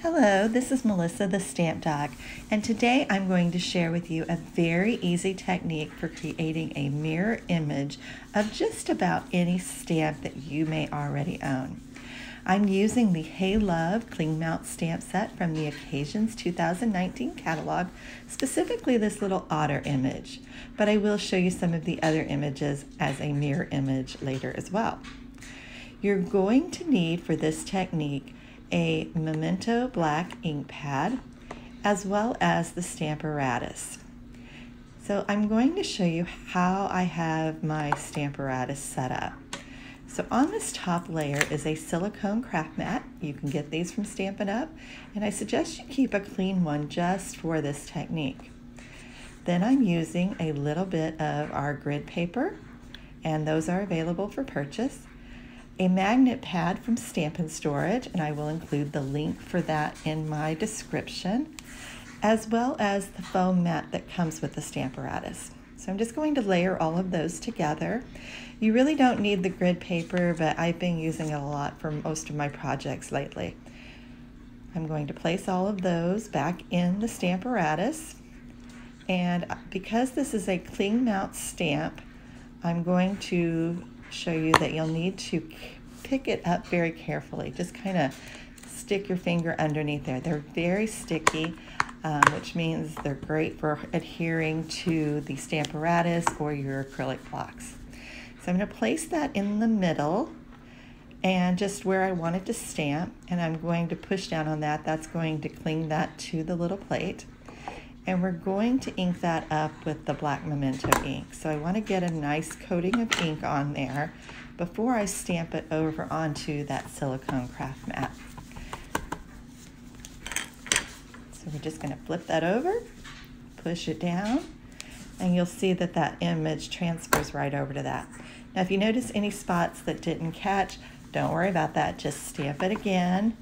Hello, this is Melissa the Stamp Doc, and today I'm going to share with you a very easy technique for creating a mirror image of just about any stamp that you may already own. I'm using the Hey Love Cling Mount stamp set from the Occasions 2019 catalog, specifically this little otter image, but I will show you some of the other images as a mirror image later as well. You're going to need for this technique a Memento black ink pad, as well as the Stamparatus. So I'm going to show you how I have my Stamparatus set up. So on this top layer is a silicone craft mat. You can get these from Stampin' Up! And I suggest you keep a clean one just for this technique. Then I'm using a little bit of our grid paper, and those are available for purchase a magnet pad from Stampin' Storage, and I will include the link for that in my description, as well as the foam mat that comes with the Stamparatus. So I'm just going to layer all of those together. You really don't need the grid paper, but I've been using it a lot for most of my projects lately. I'm going to place all of those back in the Stamparatus. And because this is a cling mount stamp, I'm going to show you that you'll need to pick it up very carefully. Just kind of stick your finger underneath there. They're very sticky, um, which means they're great for adhering to the stamp Stamparatus or your acrylic blocks. So I'm going to place that in the middle and just where I want it to stamp and I'm going to push down on that. That's going to cling that to the little plate and we're going to ink that up with the black memento ink. So I want to get a nice coating of ink on there before I stamp it over onto that silicone craft mat. So we're just going to flip that over, push it down, and you'll see that that image transfers right over to that. Now if you notice any spots that didn't catch, don't worry about that. Just stamp it again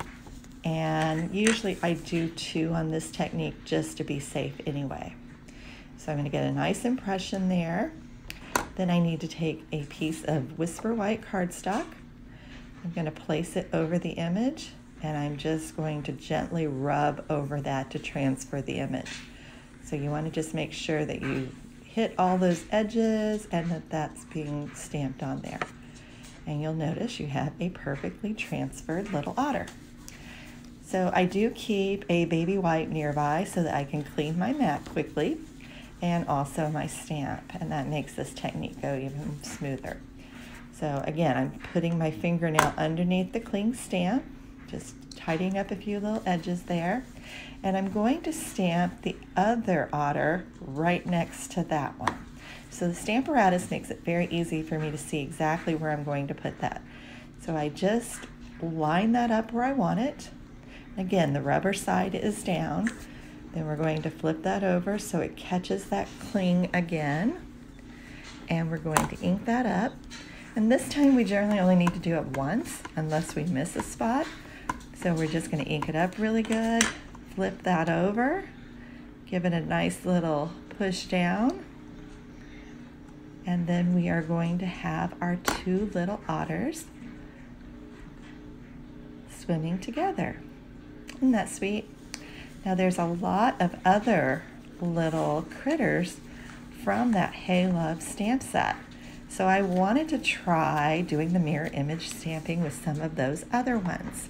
and usually I do two on this technique just to be safe anyway. So I'm going to get a nice impression there. Then I need to take a piece of Whisper White cardstock. I'm going to place it over the image and I'm just going to gently rub over that to transfer the image. So you want to just make sure that you hit all those edges and that that's being stamped on there. And you'll notice you have a perfectly transferred little otter. So I do keep a baby wipe nearby so that I can clean my mat quickly and also my stamp and that makes this technique go even smoother. So again, I'm putting my fingernail underneath the cling stamp, just tidying up a few little edges there. And I'm going to stamp the other otter right next to that one. So the Stamparatus makes it very easy for me to see exactly where I'm going to put that. So I just line that up where I want it Again, the rubber side is down. Then we're going to flip that over so it catches that cling again. And we're going to ink that up. And this time we generally only need to do it once unless we miss a spot. So we're just going to ink it up really good, flip that over, give it a nice little push down. And then we are going to have our two little otters swimming together. Isn't that sweet? Now there's a lot of other little critters from that Hey Love stamp set. So I wanted to try doing the mirror image stamping with some of those other ones.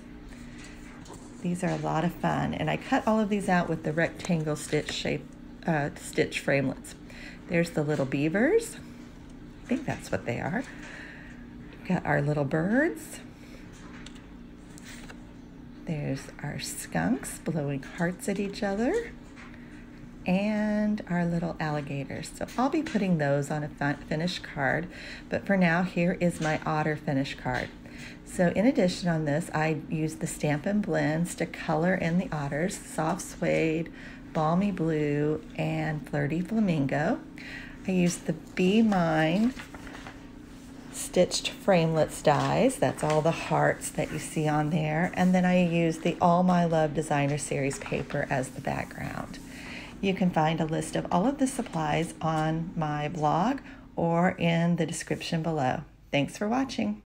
These are a lot of fun. And I cut all of these out with the rectangle stitch shape uh, stitch framelits. There's the little beavers. I think that's what they are. Got our little birds. There's our skunks blowing hearts at each other and our little alligators. So I'll be putting those on a finished card, but for now, here is my otter finished card. So in addition on this, I used the Stampin' Blends to color in the otters, Soft Suede, Balmy Blue, and Flirty Flamingo. I used the Be Mine stitched framelits dies. That's all the hearts that you see on there. And then I use the All My Love Designer Series paper as the background. You can find a list of all of the supplies on my blog or in the description below. Thanks for watching.